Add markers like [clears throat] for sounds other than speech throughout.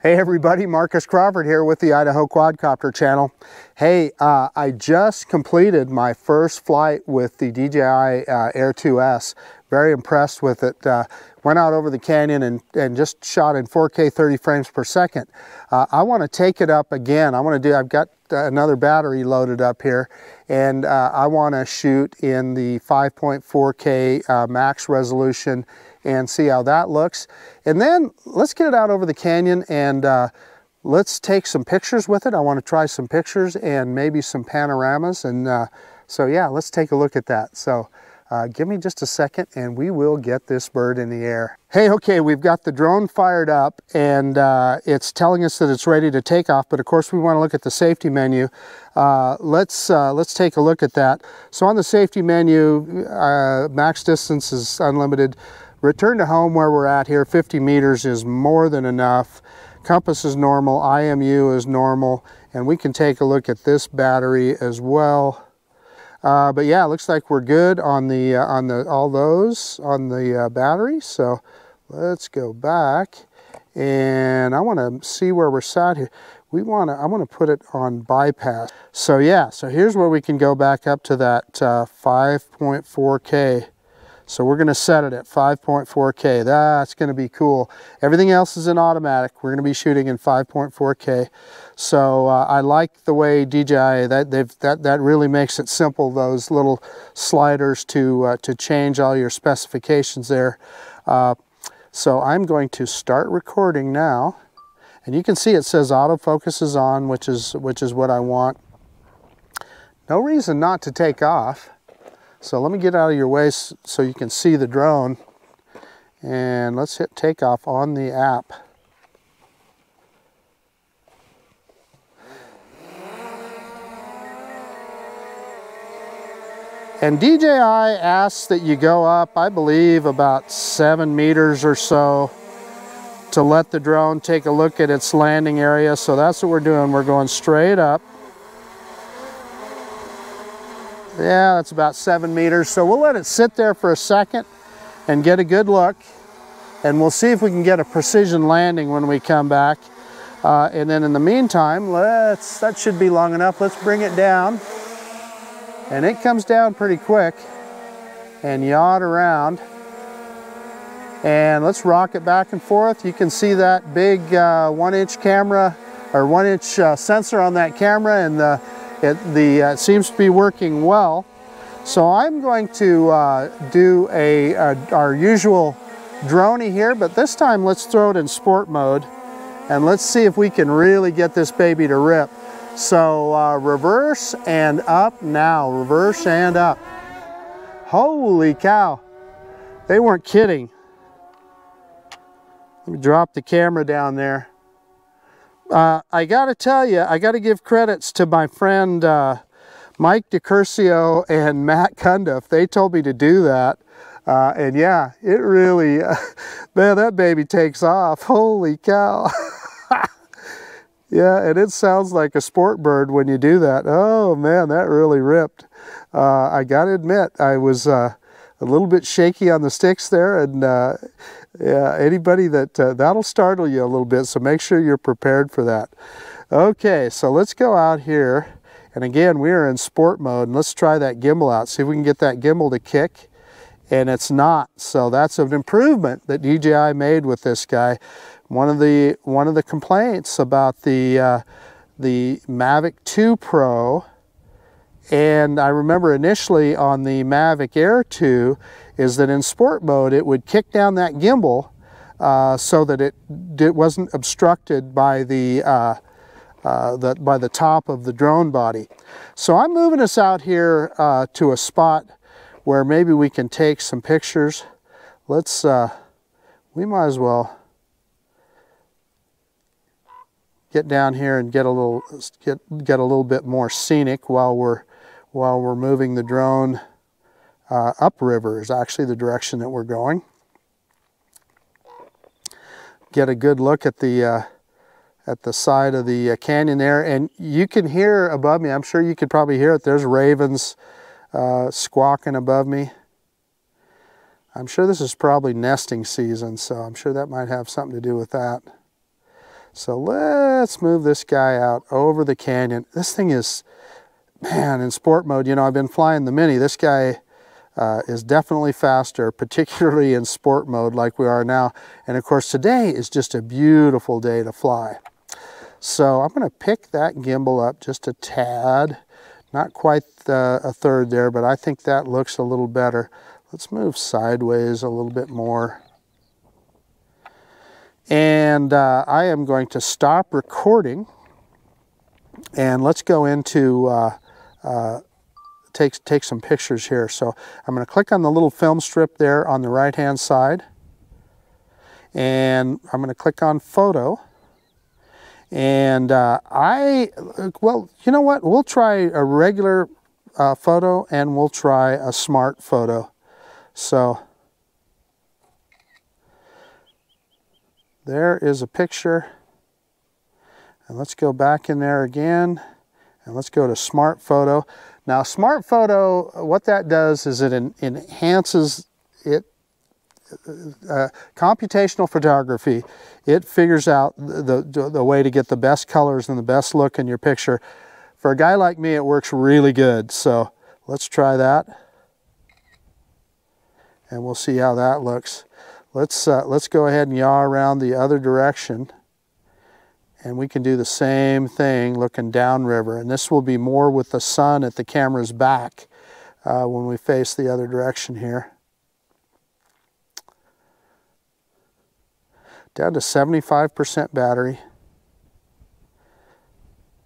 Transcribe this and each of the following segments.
Hey everybody, Marcus Crawford here with the Idaho Quadcopter channel. Hey, uh, I just completed my first flight with the DJI uh, Air 2S. Very impressed with it. Uh, went out over the canyon and, and just shot in 4K 30 frames per second. Uh, I want to take it up again. I want to do, I've got another battery loaded up here and uh, I want to shoot in the 5.4K uh, max resolution and see how that looks. And then let's get it out over the canyon and uh, let's take some pictures with it. I want to try some pictures and maybe some panoramas. And uh, so yeah, let's take a look at that. So uh, give me just a second and we will get this bird in the air. Hey, okay, we've got the drone fired up and uh, it's telling us that it's ready to take off, but of course we want to look at the safety menu. Uh, let's, uh, let's take a look at that. So on the safety menu, uh, max distance is unlimited. Return to home where we're at here, 50 meters is more than enough. Compass is normal, IMU is normal, and we can take a look at this battery as well. Uh, but yeah, looks like we're good on the uh, on the all those on the uh, battery. So let's go back, and I want to see where we're sat here. We want to. I want to put it on bypass. So yeah, so here's where we can go back up to that 5.4K. So we're going to set it at 5.4K. That's going to be cool. Everything else is in automatic. We're going to be shooting in 5.4K. So uh, I like the way DJI, that, they've that, that really makes it simple, those little sliders to, uh, to change all your specifications there. Uh, so I'm going to start recording now. And you can see it says autofocus is on, which is, which is what I want. No reason not to take off. So let me get out of your way so you can see the drone. And let's hit takeoff on the app. And DJI asks that you go up, I believe, about seven meters or so to let the drone take a look at its landing area. So that's what we're doing. We're going straight up. Yeah, that's about seven meters. So we'll let it sit there for a second and get a good look. And we'll see if we can get a precision landing when we come back. Uh, and then in the meantime, let's, that should be long enough. Let's bring it down. And it comes down pretty quick and yaw around. And let's rock it back and forth. You can see that big uh, one inch camera or one inch uh, sensor on that camera and the it the, uh, seems to be working well. So I'm going to uh, do a, a, our usual dronie here, but this time let's throw it in sport mode and let's see if we can really get this baby to rip. So uh, reverse and up now, reverse and up. Holy cow, they weren't kidding. Let me drop the camera down there. Uh, I got to tell you, I got to give credits to my friend uh, Mike DeCurcio and Matt Cundiff. They told me to do that. Uh, and yeah, it really, [laughs] man, that baby takes off. Holy cow. [laughs] yeah, and it sounds like a sport bird when you do that. Oh man, that really ripped. Uh, I got to admit, I was uh, a little bit shaky on the sticks there and uh, yeah, anybody that, uh, that'll startle you a little bit, so make sure you're prepared for that. Okay, so let's go out here. And again, we are in sport mode, and let's try that gimbal out, see if we can get that gimbal to kick. And it's not, so that's an improvement that DJI made with this guy. One of the, one of the complaints about the, uh, the Mavic 2 Pro, and I remember initially on the Mavic Air 2, is that in sport mode it would kick down that gimbal uh, so that it, wasn't obstructed by the, uh, uh, the, by the top of the drone body. So I'm moving us out here uh, to a spot where maybe we can take some pictures. Let's, uh, we might as well get down here and get a little, get, get a little bit more scenic while we're, while we're moving the drone uh, upriver is actually the direction that we're going. Get a good look at the uh, at the side of the uh, canyon there, and you can hear above me. I'm sure you could probably hear it. There's ravens uh, squawking above me. I'm sure this is probably nesting season, so I'm sure that might have something to do with that. So let's move this guy out over the canyon. This thing is, man, [clears throat] in sport mode, you know, I've been flying the Mini. This guy uh, is definitely faster, [laughs] particularly in sport mode like we are now. And of course, today is just a beautiful day to fly. So I'm gonna pick that gimbal up just a tad. Not quite the, a third there, but I think that looks a little better. Let's move sideways a little bit more. And uh, I am going to stop recording and let's go into uh, uh, take, take some pictures here. So I'm going to click on the little film strip there on the right hand side and I'm going to click on photo and uh, I well you know what we'll try a regular uh, photo and we'll try a smart photo so There is a picture. And let's go back in there again. And let's go to Smart Photo. Now, Smart Photo, what that does is it enhances it uh, computational photography, it figures out the, the, the, way to get the best colors and the best look in your picture. For a guy like me, it works really good. So let's try that. And we'll see how that looks. Let's, uh, let's go ahead and yaw around the other direction. And we can do the same thing looking downriver. And this will be more with the sun at the camera's back uh, when we face the other direction here. Down to 75% battery.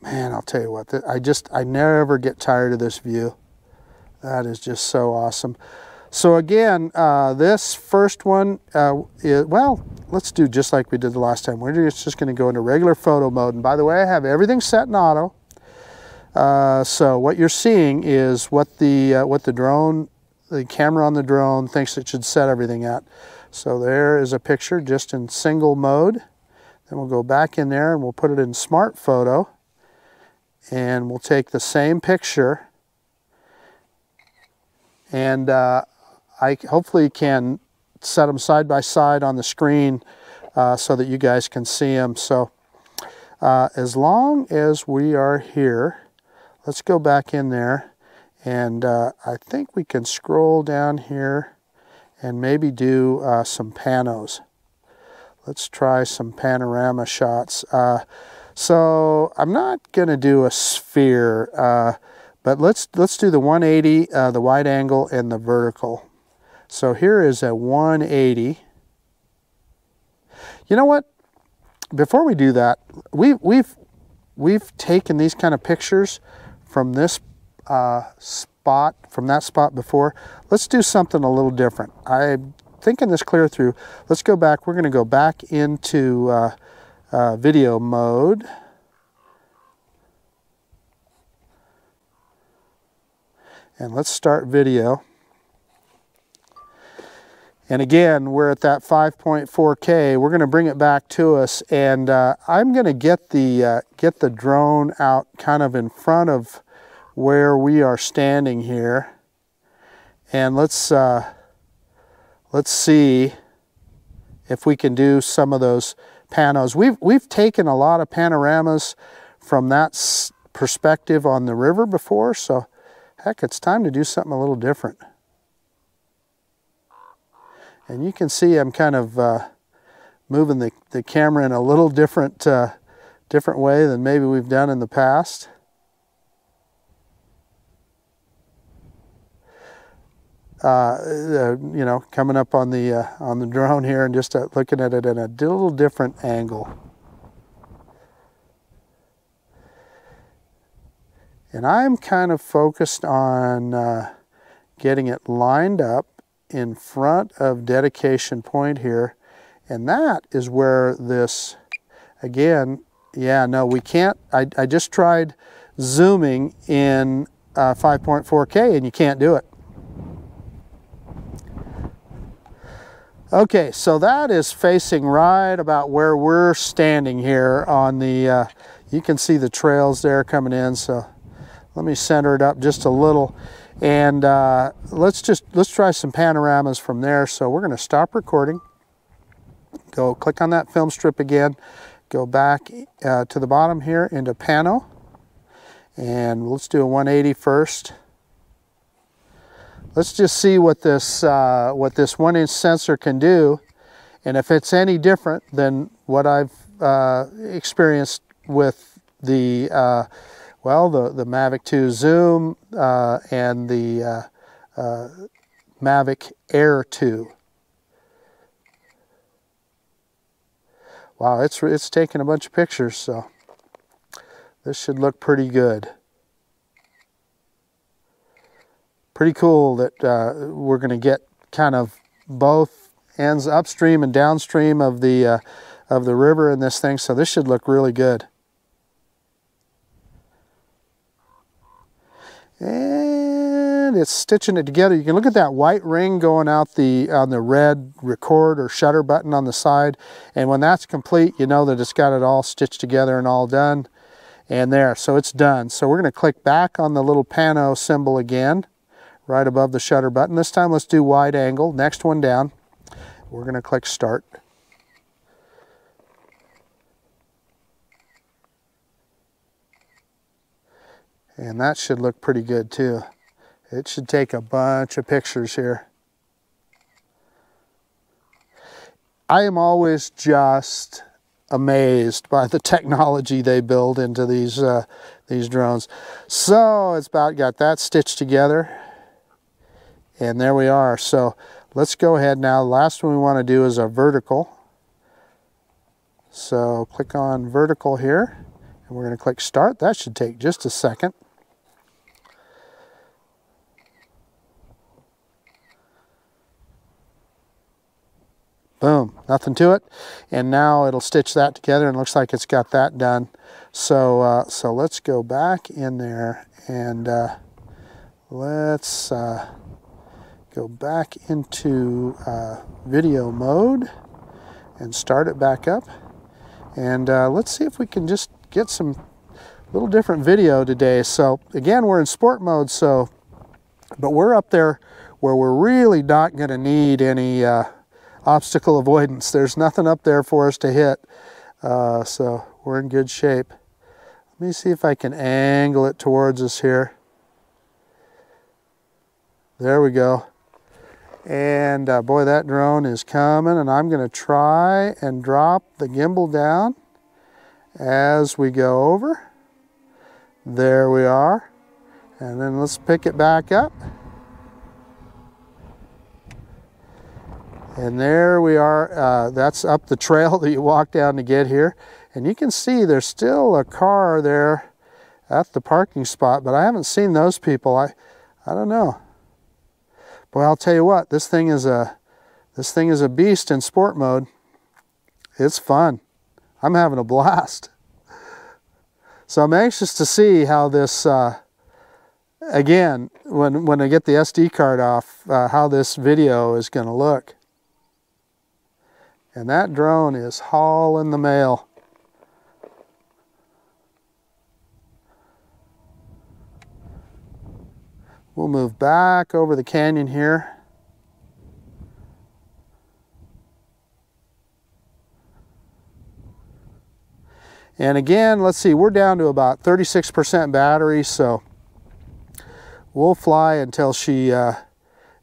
Man, I'll tell you what, I just, I never get tired of this view. That is just so awesome. So again, uh, this first one, uh, is, well, let's do just like we did the last time. We're just, to go into regular photo mode. And by the way, I have everything set in auto. Uh, so what you're seeing is what the uh, what the drone, the camera on the drone thinks it should set everything at. So there is a picture just in single mode. Then we'll go back in there and we'll put it in smart photo. And we'll take the same picture and uh, I hopefully can set them side by side on the screen uh, so that you guys can see them. So uh, as long as we are here, let's go back in there and uh, I think we can scroll down here and maybe do uh, some panos. Let's try some panorama shots. Uh, so I'm not going to do a sphere, uh, but let's let's do the 180, the wide angle, and the vertical. So here is a 180. You know what? Before we do that, we, we've, we've taken these kind of pictures from this uh, spot, from that spot before. Let's do something a little different. I'm thinking this clear through. Let's go back. We're going to go back into uh, uh, video mode. And let's start video. And again, we're at that 5.4K. We're going to bring it back to us, and uh, I'm going to get the uh, get the drone out kind of in front of where we are standing here, and let's uh, let's see if we can do some of those panos. We've we've taken a lot of panoramas from that perspective on the river before, so heck, it's time to do something a little different. And you can see I'm kind of uh, moving the, the camera in a little different, uh, different way than maybe we've done in the past. Uh, uh you know, coming up on the uh, on the drone here and just uh, looking at it in a little different angle. And I'm kind of focused on getting it lined up in front of dedication point here. And that is where this, again, yeah, no, we can't, I, I just tried zooming in uh, 5.4K and you can't do it. Okay, so that is facing right about where we're standing here on the, uh, you can see the trails there coming in, so let me center it up just a little. And uh, let's just, let's try some panoramas from there. So we're gonna stop recording, go click on that film strip again, go back uh, to the bottom here into pano and let's do a 180 first. Let's just see what this, uh, what this one inch sensor can do and if it's any different than what I've uh, experienced with the, uh, well, the, the Mavic 2 Zoom uh, and the uh, uh, Mavic Air 2. Wow, it's, it's taking a bunch of pictures, so this should look pretty good. Pretty cool that uh, we're going to get kind of both ends upstream and downstream of the uh, of the river in this thing, so this should look really good. And it's stitching it together. You can look at that white ring going out the on the red record or shutter button on the side. And when that's complete, you know that it's got it all stitched together and all done. And there, so it's done. So we're gonna click back on the little pano symbol again, right above the shutter button. This time let's do wide angle, next one down. We're gonna click start. And that should look pretty good too. It should take a bunch of pictures here. I am always just amazed by the technology they build into these uh, these drones. So it's about got that stitched together. And there we are. So let's go ahead now. Last one we want to do is a vertical. So click on vertical here. And we're going to click start. That should take just a second. Boom, nothing to it. And now it'll stitch that together and looks like it's got that done. So, uh, so let's go back in there and uh, let's uh, go back into uh, video mode and start it back up. And uh, let's see if we can just get some little different video today. So again, we're in sport mode, so, but we're up there where we're really not gonna need any uh, obstacle avoidance. There's nothing up there for us to hit. Uh, so we're in good shape. Let me see if I can angle it towards us here. There we go. And uh, boy, that drone is coming and I'm gonna try and drop the gimbal down as we go over. There we are. And then let's pick it back up. And there we are, uh, that's up the trail [laughs] that you walk down to get here. And you can see there's still a car there at the parking spot, but I haven't seen those people. I, I don't know. Boy, I'll tell you what, this thing is a, this thing is a beast in sport mode. It's fun. I'm having a blast. [laughs] So I'm anxious to see how this, uh, again, when, when I get the SD card off, uh, how this video is going to look. And that drone is hauling the mail. We'll move back over the canyon here. And again, let's see, we're down to about 36% battery, so we'll fly until she uh,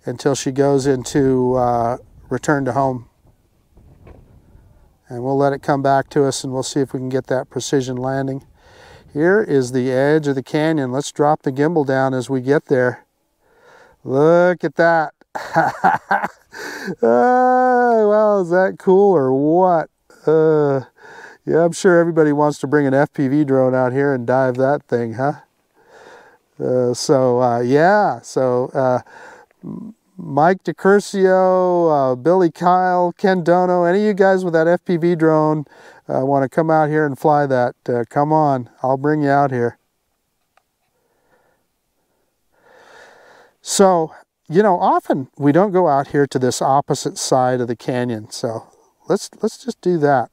until she goes into uh, return to home and we'll let it come back to us and we'll see if we can get that precision landing. Here is the edge of the canyon. Let's drop the gimbal down as we get there. Look at that. uh, [laughs] well, is that cool or what? Uh, yeah, I'm sure everybody wants to bring an FPV drone out here and dive that thing, huh? Uh, so, uh, yeah, so uh, Mike DeCurcio, uh, Billy Kyle, Ken Dono, any of you guys with that FPV drone uh, want to come out here and fly that, uh, come on, I'll bring you out here. So, you know, often we don't go out here to this opposite side of the canyon. So let's, let's just do that.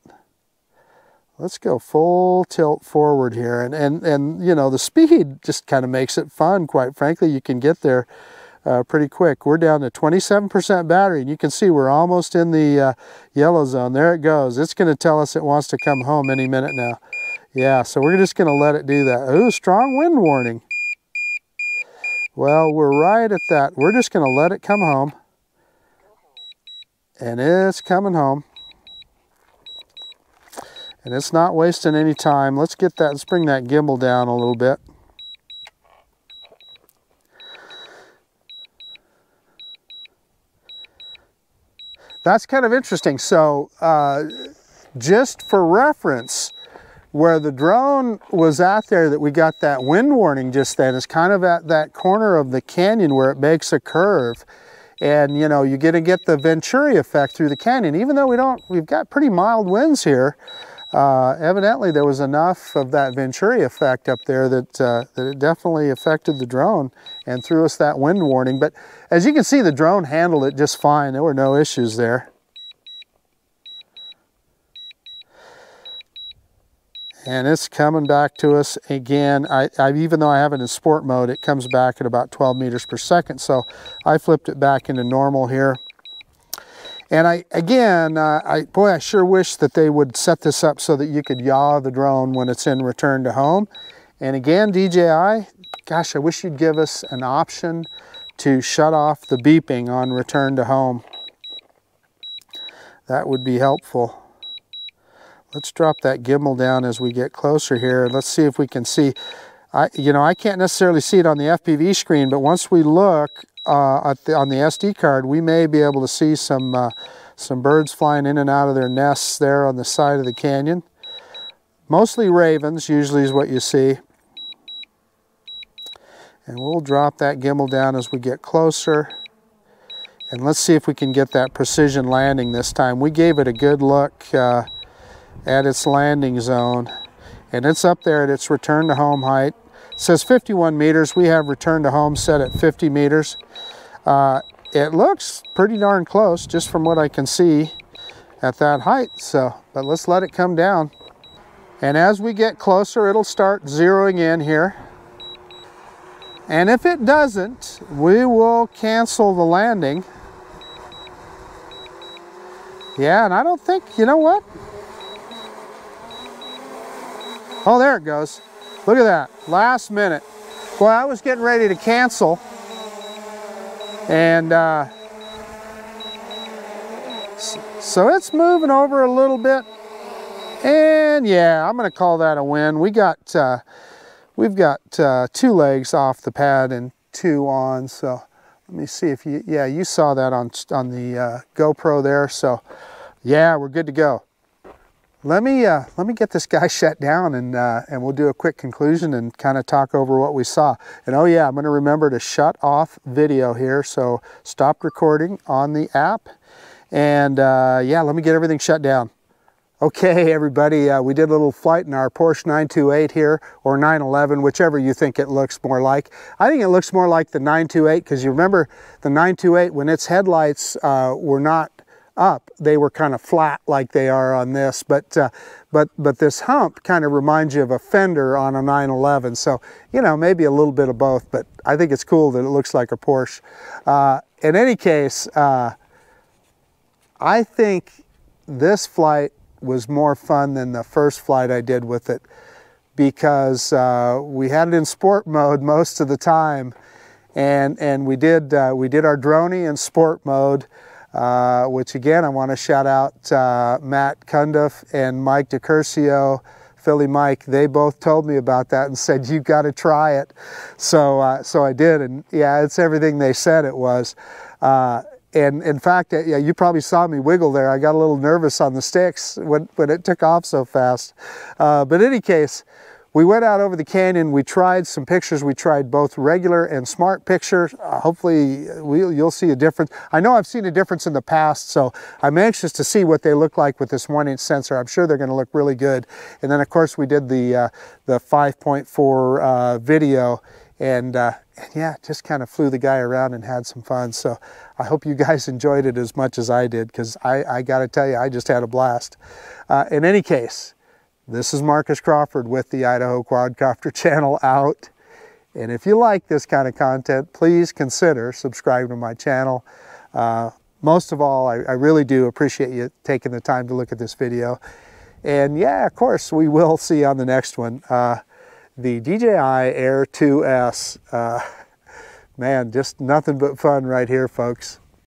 Let's go full tilt forward here. And, and, and you know, the speed just kind of makes it fun, quite frankly. You can get there uh, pretty quick. We're down to 27% battery, and you can see we're almost in the uh, yellow zone. There it goes. It's going to tell us it wants to come home any minute now. Yeah, so we're just going to let it do that. Ooh, strong wind warning. Well, we're right at that. We're just going to let it come home. And it's coming home. And it's not wasting any time. Let's get that, let's bring that gimbal down a little bit. That's kind of interesting. So uh, just for reference, where the drone was out there that we got that wind warning just then is kind of at that corner of the canyon where it makes a curve. And you know, you're gonna get the Venturi effect through the canyon. Even though we don't, we've got pretty mild winds here, uh, evidently there was enough of that Venturi effect up there that, uh, that it definitely affected the drone and threw us that wind warning. But as you can see, the drone handled it just fine. There were no issues there. and it's coming back to us again. I, I, even though I have it in sport mode, it comes back at about 12 meters per second. So I flipped it back into normal here. And I, again, uh, I, boy, I sure wish that they would set this up so that you could yaw the drone when it's in return to home. And again, DJI, gosh, I wish you'd give us an option to shut off the beeping on return to home. That would be helpful. Let's drop that gimbal down as we get closer here. Let's see if we can see. I, you know, I can't necessarily see it on the FPV screen, but once we look uh, the, on the SD card, we may be able to see some, uh, some birds flying in and out of their nests there on the side of the canyon. Mostly ravens, usually is what you see. And we'll drop that gimbal down as we get closer. And let's see if we can get that precision landing this time. We gave it a good look uh, at its landing zone. And it's up there at its return to home height. It says 51 meters. We have return to home set at 50 meters. Uh, it looks pretty darn close just from what I can see at that height. So, but let's let it come down. And as we get closer, it'll start zeroing in here. And if it doesn't, we will cancel the landing. Yeah, and I don't think, you know what? Oh, there it goes. Look at that, last minute. Well, I was getting ready to cancel. And uh, so it's moving over a little bit. And yeah, I'm gonna call that a win. We got, uh, we've got uh, two legs off the pad and two on. So let me see if you, yeah, you saw that on, on the uh, GoPro there. So yeah, we're good to go. Let me, uh, let me get this guy [laughs] shut down and, uh, and we'll do a quick conclusion and kind of talk over what we saw. And oh yeah, I'm gonna remember to shut off video here. So stop recording on the app. And uh, yeah, let me get everything shut down. Okay, everybody, uh, we did a little flight in our Porsche 928 here, or 911, whichever you think it looks more like. I think it looks more like the 928, because you remember the 928, when its headlights uh, were not up, they were kind of flat like they are on this. But, uh, but, but this hump kind of reminds you of a fender on a 911. So, you know, maybe a little bit of both, but I think it's cool that it looks like a Porsche. Uh, in any case, uh, I think this flight was more fun than the first flight I did with it because uh, we had it in sport mode [laughs] most of the time and and we did uh, we did our dronie in sport mode uh, which again, I want to shout out uh, Matt Cundiff and Mike DeCurcio, Philly Mike. They both told me about that and said, you've got to try it. So, uh, so I did. And yeah, it's everything they said it was. Uh, and in fact, yeah, you probably saw me wiggle there. I got a little nervous on the sticks when, when it took off so fast. Uh, but in any case, we went out over the canyon, we tried some pictures, we tried both regular and smart pictures. Uh, hopefully we, you'll see a difference. I know I've seen a difference in the past, so I'm anxious to see what they look like with this one inch sensor. I'm sure they're gonna look really good. And then of course we did the, uh, the 5.4 uh, video and, uh, and yeah, just kind of flew the guy around and had some fun. So I hope you guys [laughs] enjoyed it as much as I did because I, I gotta tell you, I just had a blast. Uh, in any case, this is Marcus Crawford with the Idaho Quadcopter [laughs] channel out. And if you like this kind of content, please consider subscribing to my channel. Uh, most of all, I, I, really do appreciate you taking the time to look at this video. And yeah, of course, we will see on the next one. Uh, the DJI Air 2S, uh, [laughs] man, just nothing but fun right here, folks.